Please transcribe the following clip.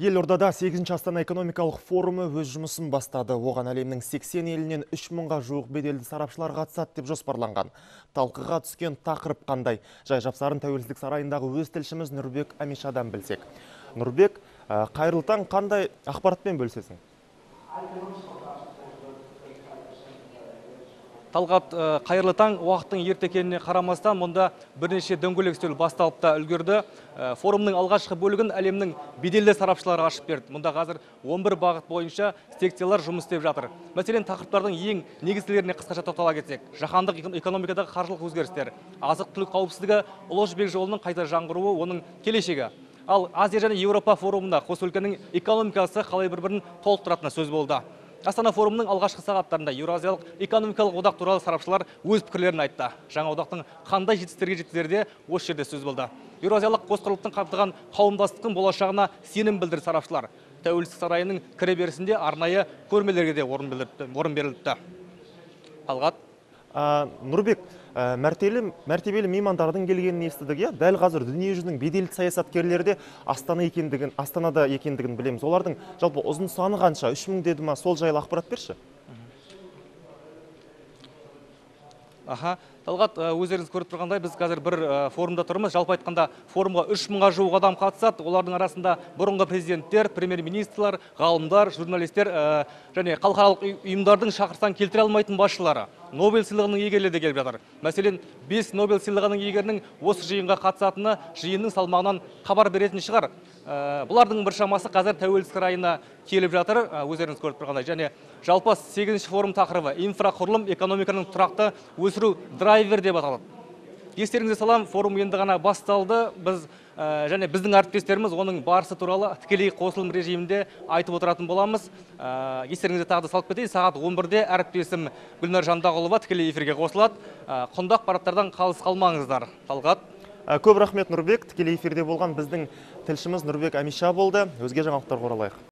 Елордада 8-ші Астана экономикалық форумы өз жұмысын бастады. Оған әлемнің 80 елінен 3 мыңға жуық беделді сарапшылар қатысады деп жоспарланған. Талқыға түскен тақырып қандай? Жай жапсарын тәуелсіздік сарайындағы өз тілшіміз Нұрбек Амишадан білсек. Нұрбек, қайырлы таң қандай ақпаратпен бөлісесің? Талғат э, қайырлы таң уақыттың ерте екеніне қарамастан мұнда бірнеше дөңгелек үстел басталып та үлгерді. Э, Форумның алғашқы бөлігін әлемнің беделді сарапшылары ашып берді. Мұнда қазір 11 бағыт бойынша секциялар жұмыс істеп жатыр. Мәселен, тақырыптардың ең негізгілеріне қысқаша тоқтала кетсек, жаһандық экономикадағы қаржылық өзгерістер, азық-түлік қауіпсіздігі, ұлы жібек жолының қайта жаңғыруы, оның келешегі. Ал Азия және Еуропа форумында қос өлкенің экономикасы қалай бір-бірін толықтыратыны сөз болды. Астана форумының алғашқы сағаттарында Еуразиялық экономикалық одақ туралы сарапшылар өз пікірлерін айтты. Жаңа одақтың қандай жетістіктерге жеткізері де осы жерде сөз болды. Еуразиялық қос құрлықтың қамтыған қауымдастықтың болашағына сенім білдірді сарапшылар. Тәуелсіздік сарайының кіреберісінде арнайы көрмелерге де орын. Орын беріліпті. Талғат Нұрбек, мәртебелі меймандардың келгенін естідік, иә? Дәл қазір дүниежүзінің беделді саясаткерлері де Астана екендігін, Астанада екендігін білеміз. Олардың жалпы ұзын саны қанша? 3000 деді ма? Сол жайлы ақпарат берші. Аха, Талғат, э, өздеріңіз көріп тұрғандай, біз қазір бір э, форумда тұрмыз. Жалпы айтқанда, форумға 3 мыңға жуық адам қатысады. Олардың арасында бұрынғы президенттер, премьер-министрлар, ғалымдар, журналистер э, және халықаралық ұйымдардың шақырсаң келтіре алмайтын басшылары. Нобель сыйлығының иегерлері де келіп жатыр. Мәселен, 5 Нобель сыйлығының иегерінің осы жиынға қатысатыны жиынның салмағынан хабар беретін шығар. Бұлардың бір шамасы қазір тәуелсіздік сарайына келіп жатыр, өздеріңіз көріп тұрғандай. Және жалпы 8-ші форум тақырыбы инфрақұрылым экономиканың тұрақты өсіру драйвер деп аталады. Естеріңізге салам, форум енді ғана басталды. Біз ә, және біздің әріптестеріміз оның барысы туралы тікелей қосылым режимінде айтып отыратын боламыз. Ә, естеріңізге тағы да салып кетейін, сағат 11-де әріптесім Гүлнар Жандағұлова тікелей эфирге қосылады. Ә, құнды ақпараттардан қалыс қалмаңыздар. Талғат. Көп рахмет Нұрбек, тікелей эфирде болған біздің тілшіміз Нұрбек Амиша болды. Өзге жаңалықтарға оралайық.